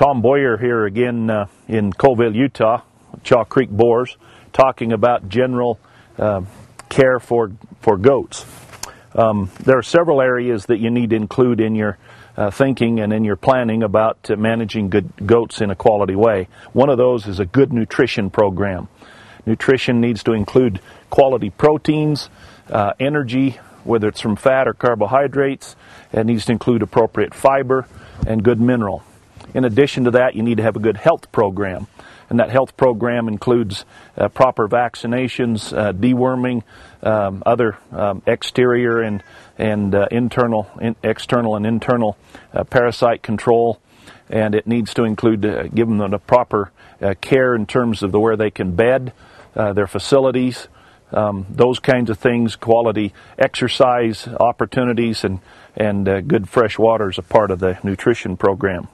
Tom Boyer here again uh, in Coalville, Utah, Chalk Creek Boers, talking about general uh, care for, for goats. Um, there are several areas that you need to include in your uh, thinking and in your planning about uh, managing good goats in a quality way. One of those is a good nutrition program. Nutrition needs to include quality proteins, uh, energy, whether it's from fat or carbohydrates. It needs to include appropriate fiber and good mineral. In addition to that, you need to have a good health program. And that health program includes uh, proper vaccinations, uh, deworming, um, other um, exterior and, and uh, internal, in, external and internal uh, parasite control. And it needs to include uh, giving them the proper uh, care in terms of the where they can bed, their facilities, um, those kinds of things, quality exercise opportunities, and, and good fresh water is a part of the nutrition program.